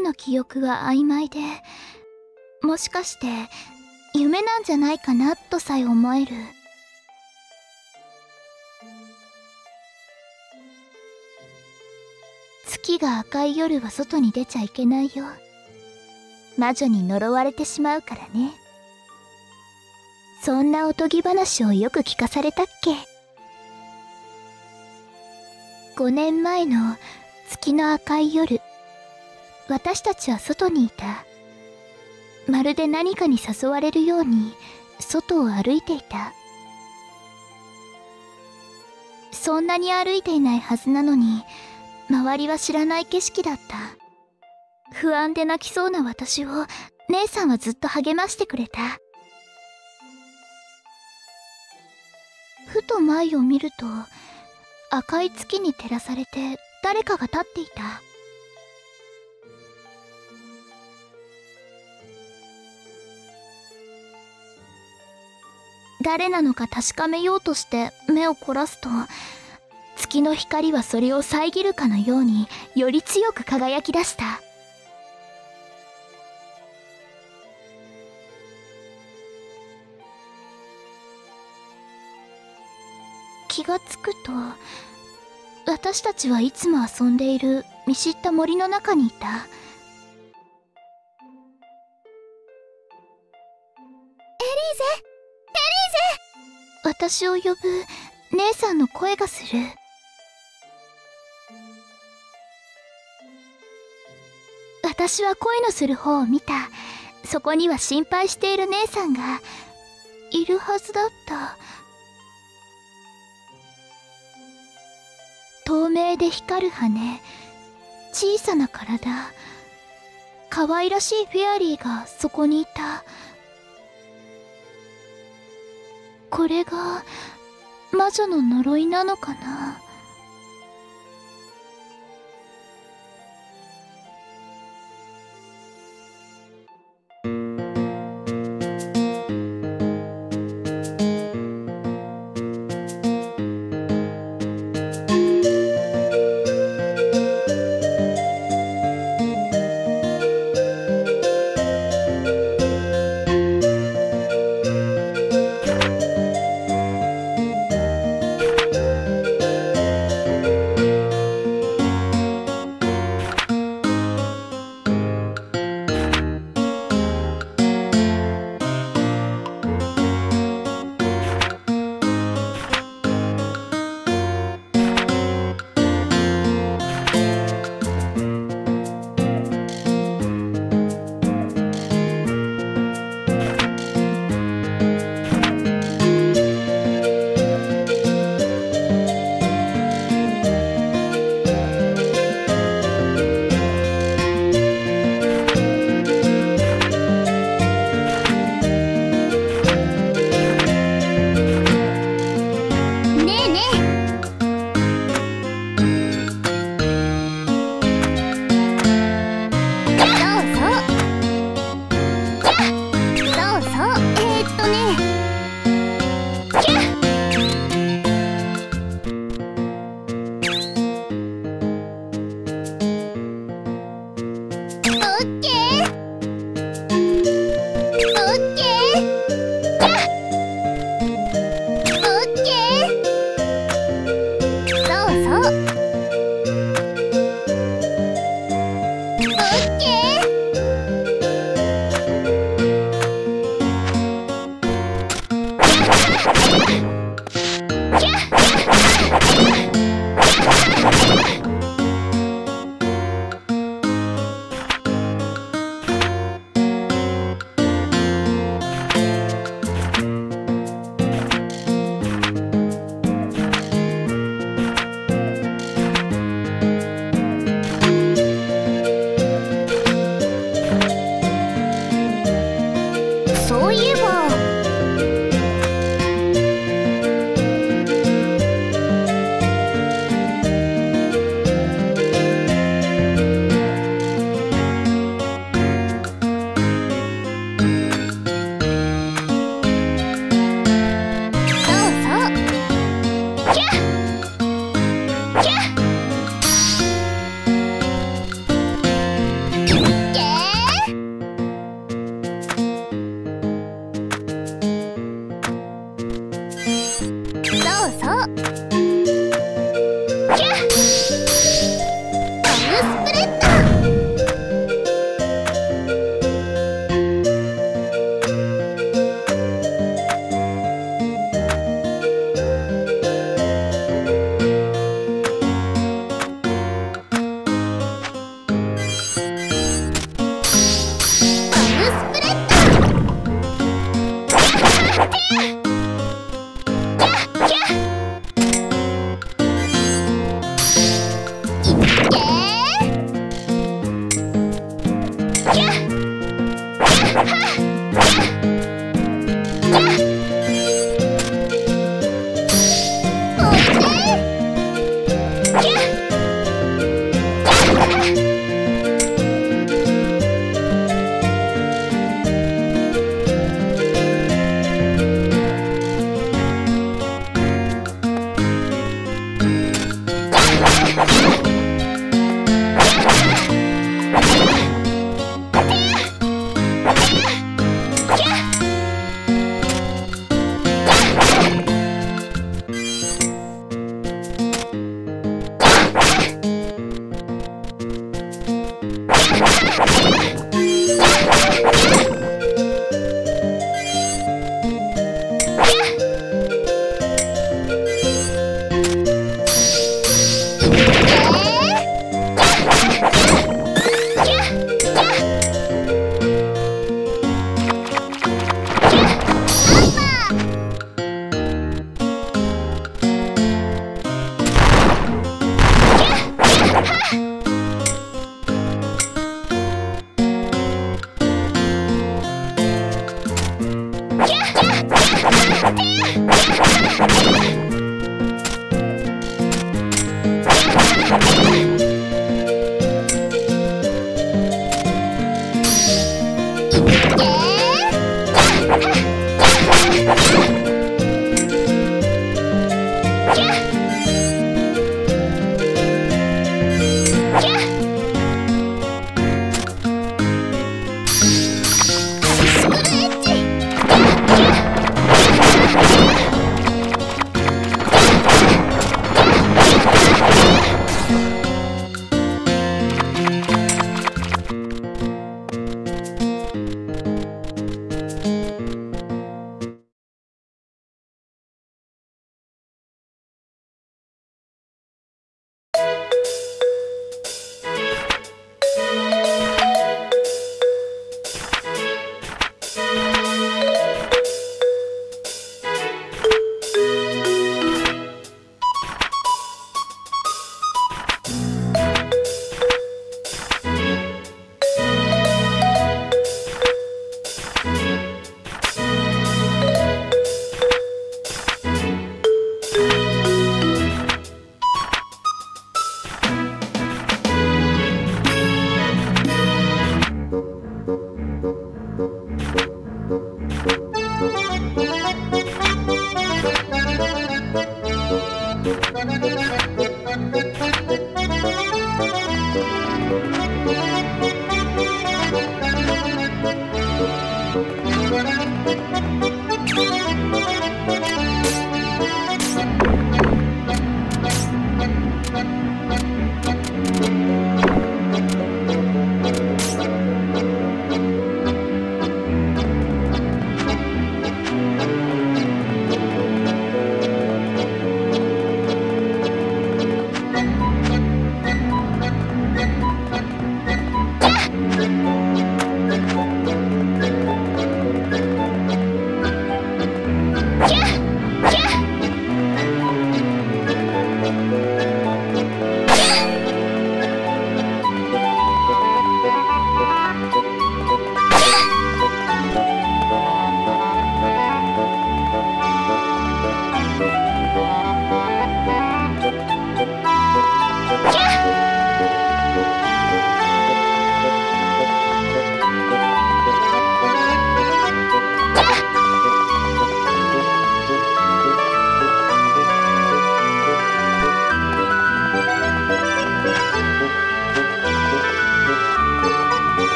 の記憶は曖昧でもしかして夢なんじゃないかなとさえ思える。月が赤い夜は外に出ちゃいけないよ。魔女に呪われてしまうからね。そんなおとぎ話をよく聞かされたっけ？5年前の月の赤い夜。私たちは外にいた。まるで何かに誘われるように外を歩いていた。そんなに歩いていないはずなのに周りは知らない景色だった。不安で泣きそうな私を姉さんはずっと励ましてくれた。ふと前を見ると赤い月に照らされて誰かが立っていた。誰なのか確かめようとして目を凝らすと月の光はそれを遮るかのようにより強く輝き出した。気がつくと私たちはいつも遊んでいる見知った森の中にいた。私を呼ぶ姉さんの声がする。私は恋のする方を見た。そこには心配している姉さんがいるはずだった。透明で光る羽小さな体。可愛らしいフェアリーがそこにいた。これが魔女の呪いなのかな？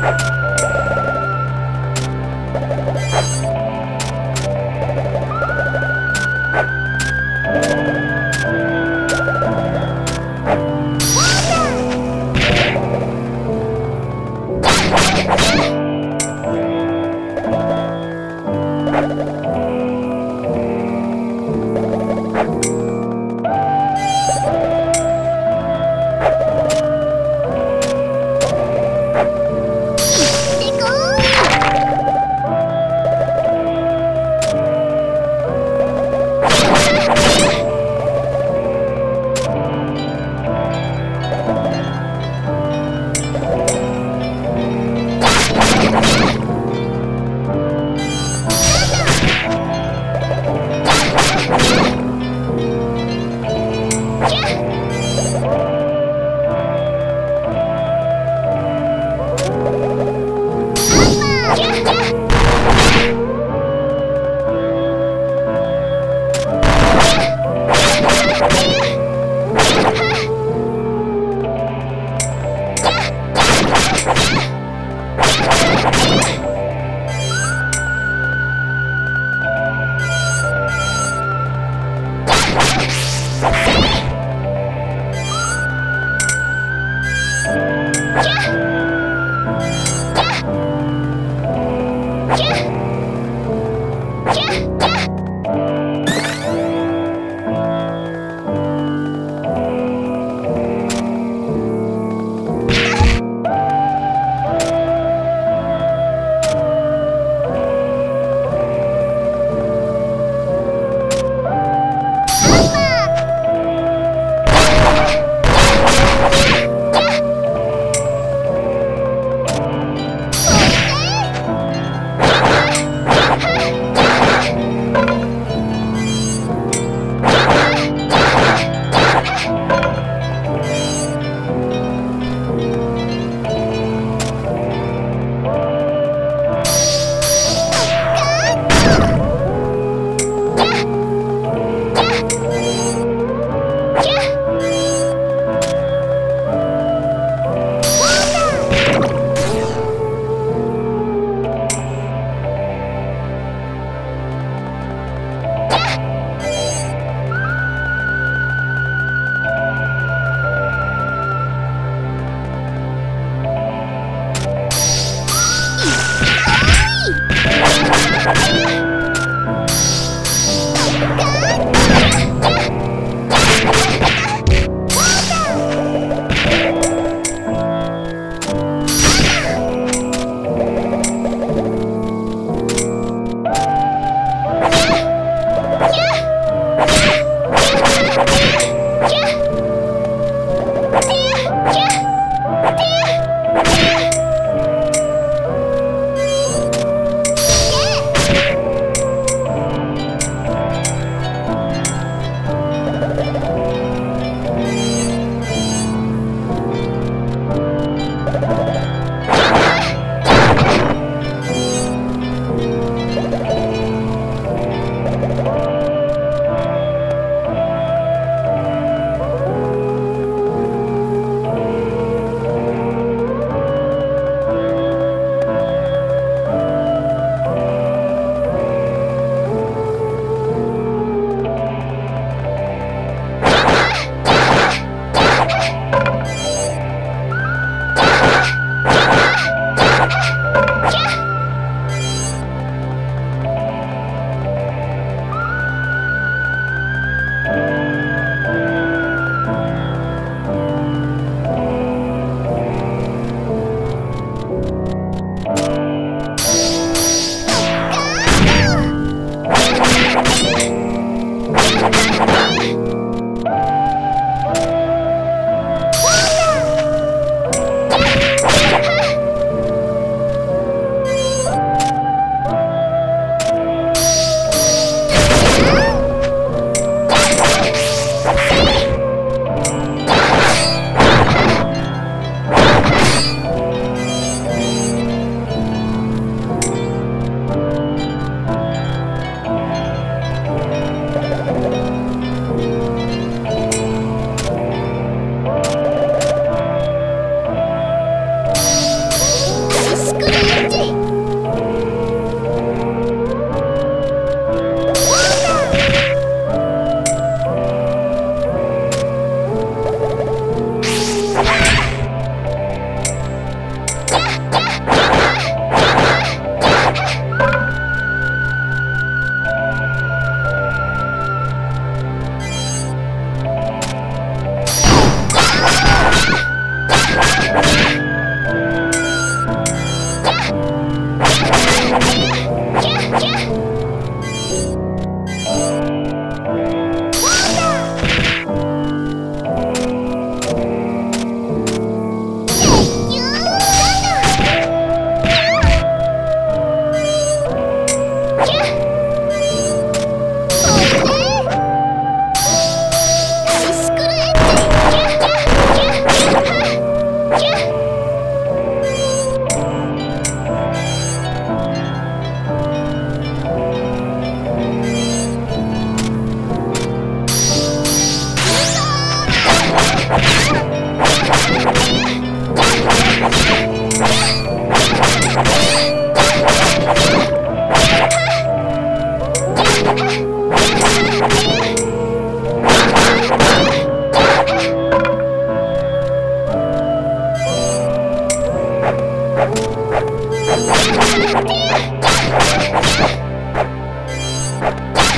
you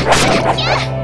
天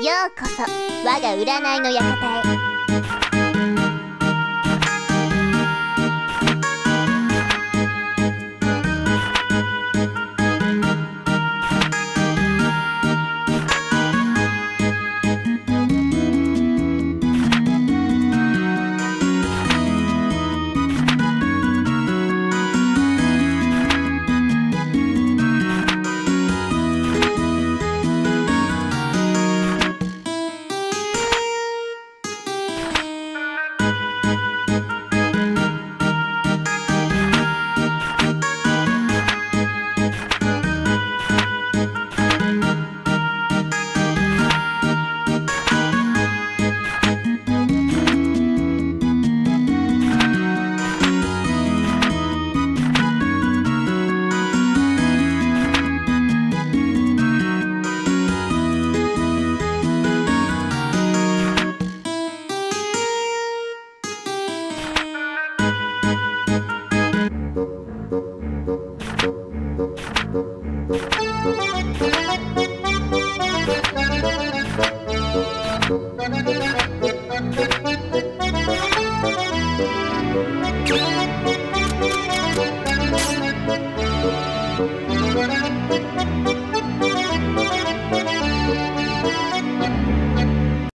ようこそ。我が占いの館へ。